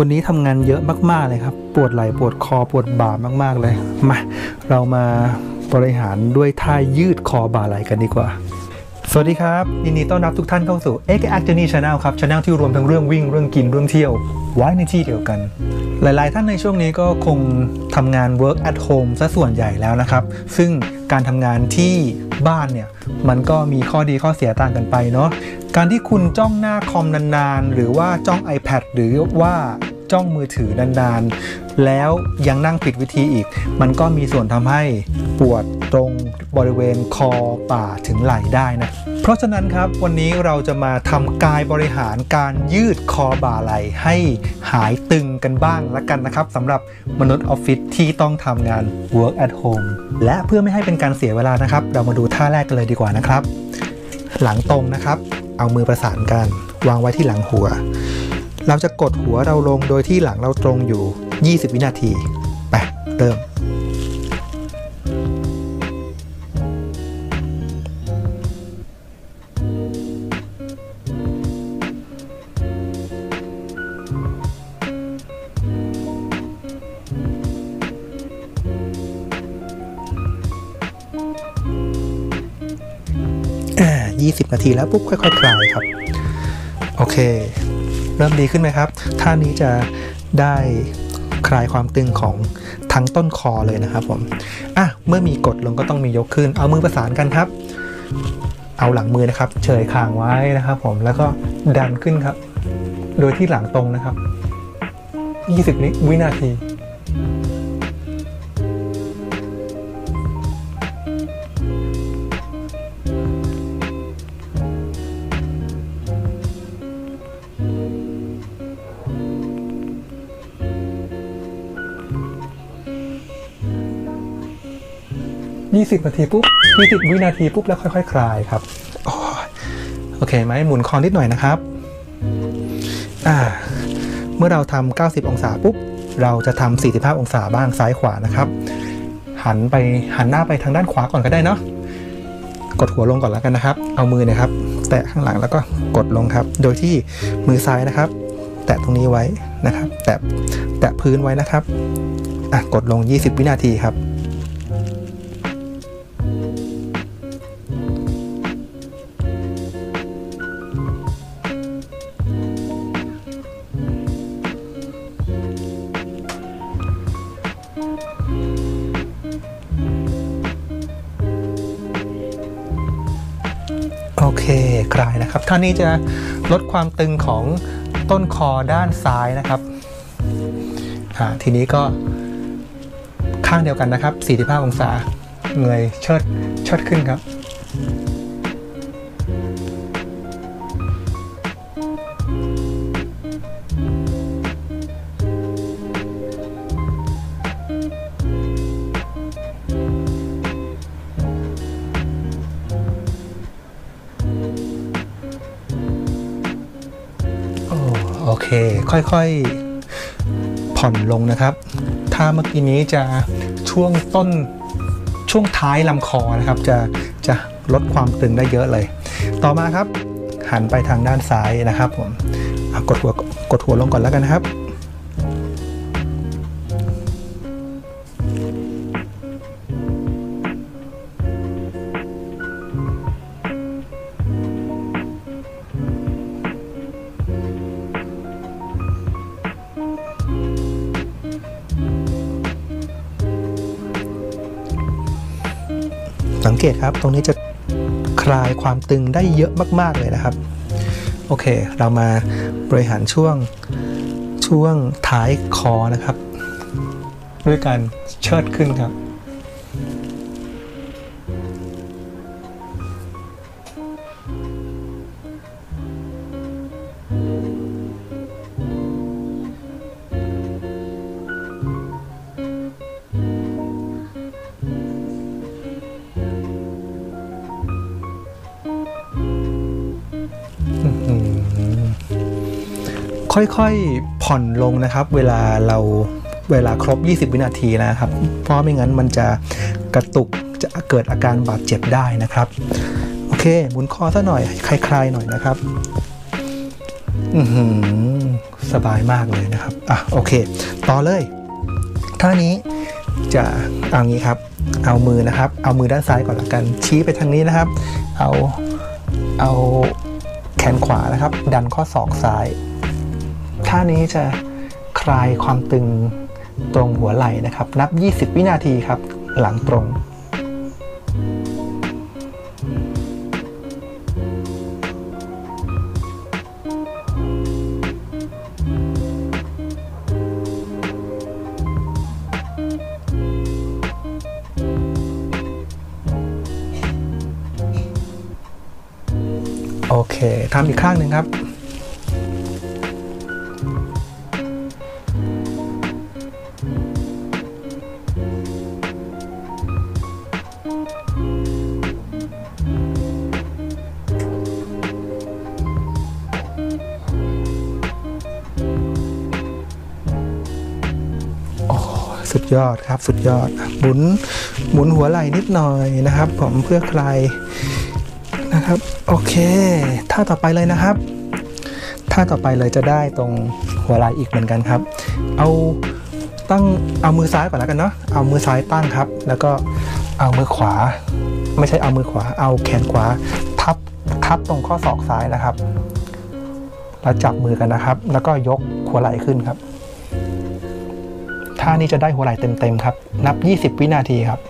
วันนี้ทำงานเยอะมาก ๆ เลยครับ ปวดไหล่ปวดคอปวดบ่ามาก ๆ เลย มา เรามาบริหารด้วยท่ายืดคอบ่าไหล่กันดีกว่า สวัสดีครับยินดีต้อนรับทุกท่านเข้าสู่ X a c t i o n y Channel ครับ Channel ที่รวมทั้งเรื่องวิ่งเรื่องกินเรื่องเที่ยว ไว้ในที่เดียวกัน หลาย ๆ ท่านในช่วงนี้ก็คงทำงาน work at home ซะส่วนใหญ่แล้วนะครับ ซึ่งการทำงานที่บ้านเนี่ย มันก็มีข้อดีข้อเสียต่างกันไปเนาะการที่คุณจ้องหน้าคอมนานๆ หรือว่าจ้อง iPad หรือว่า จ้องมือถือนานๆ แล้วยังนั่งผิดวิธีอีก มันก็มีส่วนทำให้ปวดตรงบริเวณคอบ่าถึงไหล่ได้นะ เพราะฉะนั้นครับวันนี้เราจะมาทำกายบริหารการยืดคอบ่าไหล่ให้หายตึงกันบ้างละกันนะครับสำหรับมนุษย์ออฟฟิศที่ต้องทำงาน work at home และเพื่อไม่ให้เป็นการเสียเวลานะครับ เรามาดูท่าแรกกันเลยดีกว่านะครับ หลังตรงนะครับ เอามือประสานกัน วางไว้ที่หลังหัว เราจะกดหัวเราลงโดยที่หลังเราตรงอยู่ 20 วินาที ไป เริ่มอ่า20 นาทีแล้วปุ๊บค่อยๆคลายครับ โอเค เริ่มดีขึ้นไหมครับท่านี้จะได้คลายความตึงของทั้งต้นคอเลยนะครับผมอะเมื่อมีกดลงก็ต้องมียกขึ้น เอามือประสานกันครับ เอาหลังมือนะครับ เฉยคางไว้นะครับ ผมแล้วก็ดันขึ้นครับ โดยที่หลังตรงนะครับ 20 วินาที 20 นาทีปุ๊บ20วินาทีปุ๊บแล้วค่อย ๆ คลายครับโอเคไหมหมุนคอนิดหน่อยนะครับอ่าเมื่อเราทำ90 องศาปุ๊บเราจะทำ45 องศาบ้างซ้ายขวานะครับ หันไปหันหน้าไปทางด้านขวาก่อนก็ได้เนาะกดหัวลงก่อนแล้วกันนะครับ เอามือนะครับ แตะข้างหลังแล้วก็กดลงครับ โดยที่มือซ้ายนะครับ แตะตรงนี้ไว้นะครับ แตะแตะพื้นไว้นะครับอะกดลง 20 วินาทีครับ เคคลายนะครับท่านี้จะลดความตึงของต้นคอด้านซ้ายนะครับทีนี้ก็ข้างเดียวกันนะครับ 45 องศาเงยเชิดเชิดขึ้นครับ ค่อยๆผ่อนลงนะครับ ถ้าเมื่อกี้นี้จะช่วงต้นช่วงท้ายลำคอนะครับ จะจะลดความตึงได้เยอะเลย ต่อมาครับหันไปทางด้านซ้ายนะครับผมกดหัวกดหัวลงก่อนแล้วกันนะครับ สังเกตครับ ตรงนี้จะคลายความตึงได้เยอะมาก ๆ เลยนะครับ โอเค เรามาบริหารช่วงช่วงท้ายคอนะครับ ด้วยการเชิดขึ้นครับ ค่อยๆผ่อนลงนะครับ เวลาเราเวลาครบ 20 วินาทีนะครับ เพราะไม่งั้นมันจะกระตุกจะเกิดอาการบาดเจ็บได้นะครับ โอเคหมุนคอซะหน่อยคลายๆหน่อยนะครับอือสบายมากเลยนะครับอะโอเค ต่อเลยท่านี้จะเอางี้ครับ เอามือนะครับ เอามือด้านซ้ายก่อนละกัน ชี้ไปทางนี้นะครับ เอาเอาแขนขวานะครับ ดันข้อศอกซ้าย ท่านี้จะคลายความตึงตรงหัวไหล่นะครับ นับ 20 วินาทีครับ หลังตรงโอเคทำอีกข้างหนึ่งครับ ยอดครับสุดยอดหมุนหมุนหัวไหล่นิดหน่อยนะครับ ผมเพื่อคลายนะครับ โอเคท่าต่อไปเลยนะครับท่าต่อไปเลยจะได้ตรงหัวไหล่อีกเหมือนกันครับ เอาตั้งเอามือซ้ายก่อนแล้วกันเนาะเอามือซ้ายตั้งครับ แล้วก็เอามือขวา ไม่ใช่เอามือขวา เอาแขนขวา ทับทับตรงข้อศอกซ้ายนะครับแล้วจับมือกันนะครับ แล้วก็ยกหัวไหล่ขึ้นครับ ท่านี้จะได้หัวไหล่เต็มๆครับ นับ 20 วินาทีครับ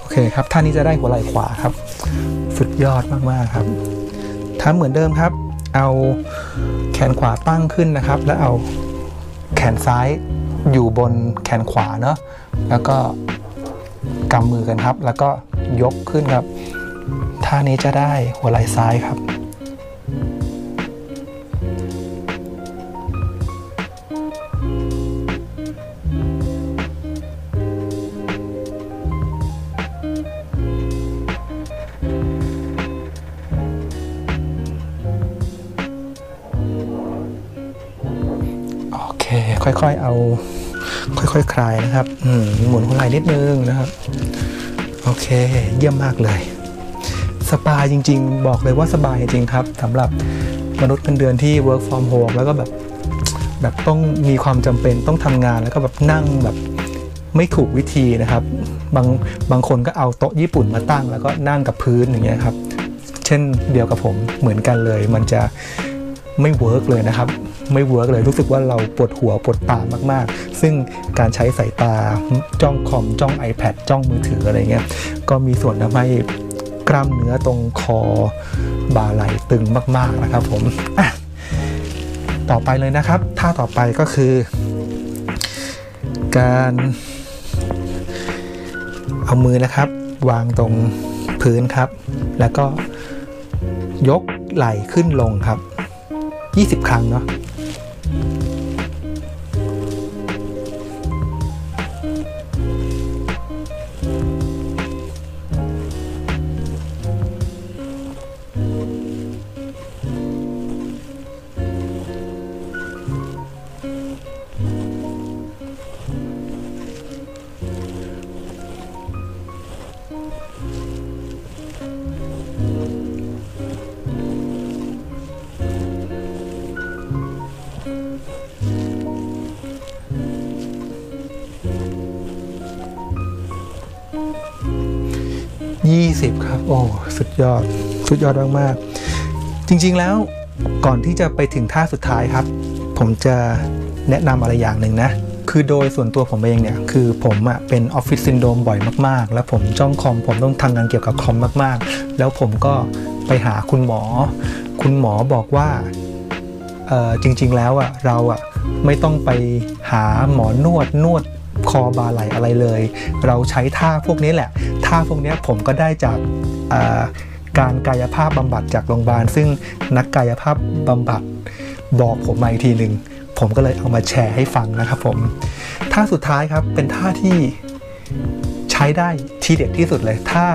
โอเคครับท่านี้จะได้หัวไหล่ขวาครับ สุดยอดมาก ๆ ครับทำเหมือนเดิมครับ เอาแขนขวาตั้งขึ้นนะครับ แล้วเอาแขนซ้ายอยู่บนแขนขวาเนาะแล้วก็กำมือกันครับ แล้วก็ยกขึ้นครับ ท่านี้จะได้หัวไหล่ซ้ายครับ ค่อยๆเอา ค่อยๆคคลายนะครับอืมหมุนหัวไหล่นิดนึงนะครับ โอเค เยี่ยมมากเลยสบายจริง ๆ บอกเลยว่าสบายจริงครับสำหรับมนุษย์เงินเดือนที่ work from home แล้วก็แบบแบบต้องมีความจำเป็นต้องทำงานแล้วก็แบบนั่งแบบไม่ถูกวิธีนะครับ บางบางคนก็เอาโต๊ะญี่ปุ่นมาตั้ง แล้วก็นั่งกับพื้นอย่างเงี้ยครับ เช่นเดียวกับผมเหมือนกันเลย มันจะไม่ work เลยนะครับ ไม่ work เลยรู้สึกว่าเราปวดหัวปวดตามากๆ ซึ่งการใช้สายตาจ้องคอมจ้อง iPad จ้องมือถืออะไรเงี้ยก็มีส่วนทำให้กล้ามเนื้อตรงคอบ่าไหล่ตึงมาก ๆนะครับผมอะต่อไปเลยนะครับ ท่าต่อไปก็คือ การเอามือนะครับ วางตรงพื้นครับ แล้วก็ยกไหล่ขึ้นลงครับ 20 ครั้งเนาะ ครับ โอ้ สุดยอด สุดยอดมากๆ จริงๆแล้วก่อนที่จะไปถึงท่าสุดท้ายครับ ผมจะแนะนำอะไรอย่างหนึ่งนะ คือโดยส่วนตัวผมเองเนี่ย คือผมอะเป็นออฟฟิศซินโดรมบ่อยมากๆ แล้วผมจ้องคอม ผมต้องทำงานเกี่ยวกับคอมมากๆ แล้วผมก็ไปหาคุณหมอ คุณหมอบอกว่าจริงๆแล้วอะเราอะไม่ต้องไปหาหมอนวดนวดคอบาไหลอะไรเลย เราใช้ท่าพวกนี้แหละาพวกนี้ผมก็ได้จากการกายภาพบำบัดจากโรงพยาบาล ซึ่งนักกายภาพบำบัดบอกผมมาอีกทีหนึ่งผมก็เลยเอามาแชร์ให้ฟังนะครับผมท่าสุดท้ายครับเป็นท่าที่ใช้ได้ทีเด็ดที่สุดเลยท่า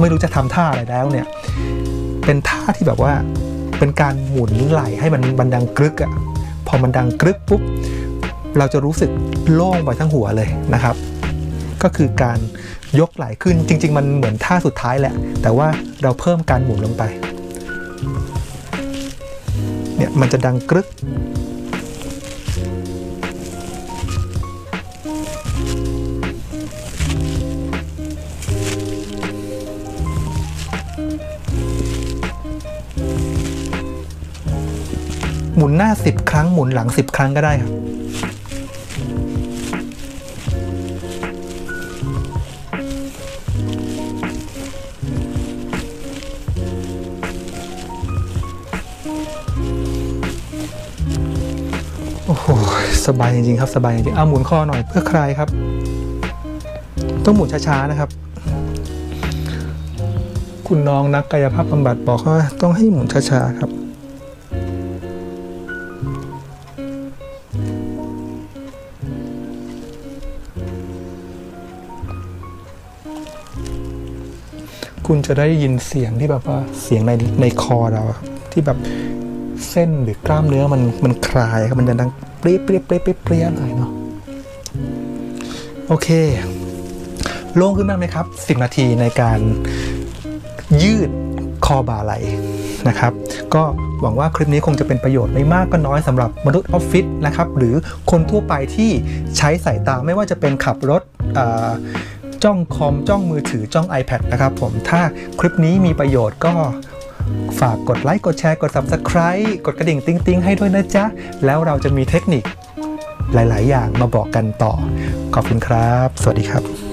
ไม่รู้จะทำท่าอะไรแล้วเนี่ยเป็นท่าที่แบบว่าเป็นการหมุนไหล่ให้มันมันดังกรึกอะ่ะพอมันดังกรึกปุ๊บเราจะรู้สึกโล่งไปทั้งหัวเลยนะครับ ก็คือการยกไหล่ขึ้นจริง ๆ มันเหมือนท่าสุดท้ายแหละ แต่ว่าเราเพิ่มการหมุนลงไปเนี่ยมันจะดังกรึกหมุนหน้า 10 ครั้งหมุนหลัง 10 ครั้งก็ได้ครับ โอ้โหสบายจริงๆครับสบายจริงๆเอาหมุนคอหน่อยเพื่อใครครับ ต้องหมุนช้าๆนะครับ คุณน้องนักกายภาพบำบัดบอกว่าต้องให้หมุนช้าๆครับคุณจะได้ยินเสียงที่แบบว่าเสียงในในคอเราที่แบบ เส้นหรือกล้ามเนื้อมันมันคลายครับมันจะดังเปรี้ยเปรี้ยเปรี้ยเปรี้ยเปรี้ยหน่อยเนาะโอเค โล่งขึ้นมากไหมครับ10นาทีในการยืดคอบ่าไหลนะครับ ก็หวังว่าคลิปนี้คงจะเป็นประโยชน์ไม่มากก็น้อยสำหรับมนุษย์ออฟฟิศนะครับ หรือคนทั่วไปที่ใช้สายตาไม่ว่าจะเป็นขับรถจ้องคอมจ้องมือถือจ้อง iPad นะครับผมถ้าคลิปนี้มีประโยชน์ก็ ฝากกดไลค์กดแชร์กด Subscribe กดกระดิ่งติ๊งติ๊งๆให้ด้วยนะจ๊ะ แล้วเราจะมีเทคนิคหลาย ๆ อย่างมาบอกกันต่อ ขอบคุณครับ สวัสดีครับ